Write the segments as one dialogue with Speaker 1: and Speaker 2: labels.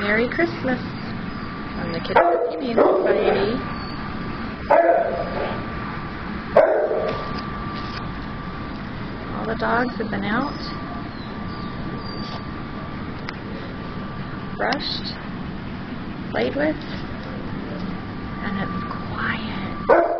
Speaker 1: Merry Christmas from the Kitsap Humane Society. All the dogs have been out, brushed, played with, and it's quiet.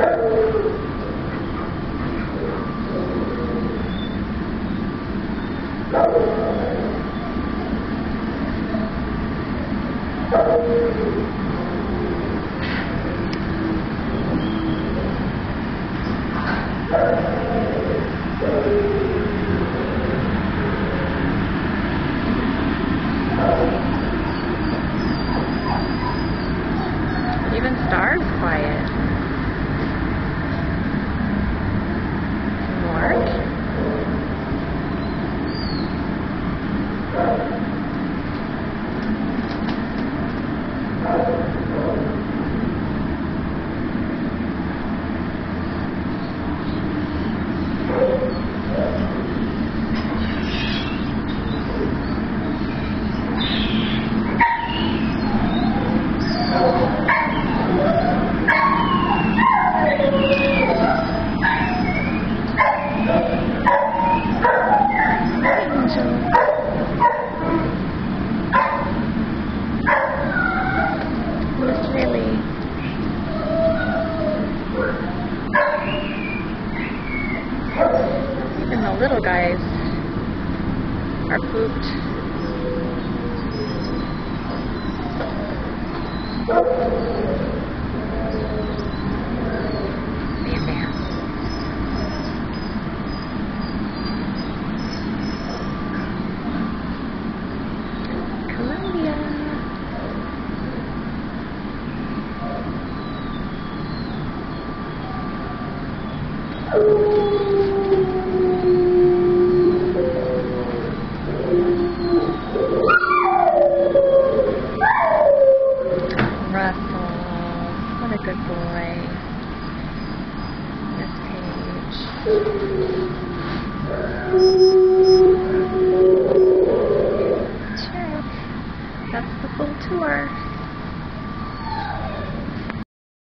Speaker 1: Thank you. Miss Lily. Even the little guys are pooped. That's the full tour.